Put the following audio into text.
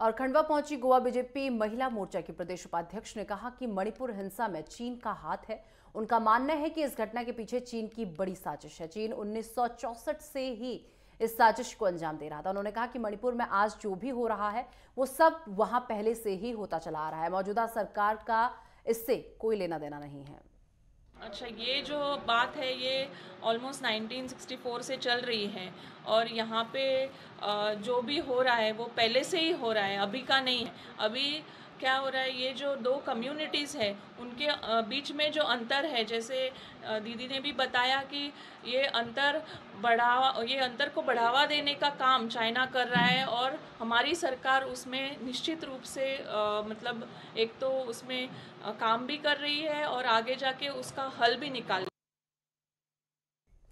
और खंडवा पहुँची गोवा बीजेपी महिला मोर्चा की प्रदेश उपाध्यक्ष ने कहा कि मणिपुर हिंसा में चीन का हाथ है। उनका मानना है कि इस घटना के पीछे चीन की बड़ी साजिश है। चीन उन्नीस से ही इस साजिश को अंजाम दे रहा था। उन्होंने कहा कि मणिपुर में आज जो भी हो रहा है, वो सब वहाँ पहले से ही होता चला आ रहा है। मौजूदा सरकार का इससे कोई लेना देना नहीं है। अच्छा ये जो बात है, ये ऑलमोस्ट 1964 से चल रही है और यहाँ पे जो भी हो रहा है, वो पहले से ही हो रहा है, अभी का नहीं है। अभी क्या हो रहा है? ये जो दो कम्युनिटीज़ है उनके बीच में जो अंतर है जैसे दीदी ने भी बताया कि ये अंतर बढ़ावा ये अंतर को बढ़ावा देने का काम चाइना कर रहा है और हमारी सरकार उसमें निश्चित रूप से आ, मतलब एक तो उसमें काम भी कर रही है और आगे जाके उसका हल भी निकाल